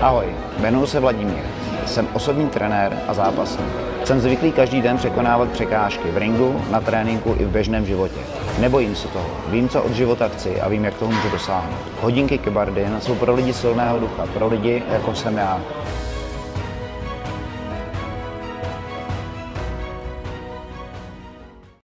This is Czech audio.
Ahoj, jmenuji se Vladimír. Jsem osobní trenér a zápasník. Jsem zvyklý každý den překonávat překážky v ringu, na tréninku i v běžném životě. Nebojím se toho, vím, co od života chci a vím, jak toho můžu dosáhnout. Hodinky Kebardin jsou pro lidi silného ducha, pro lidi, jako jsem já.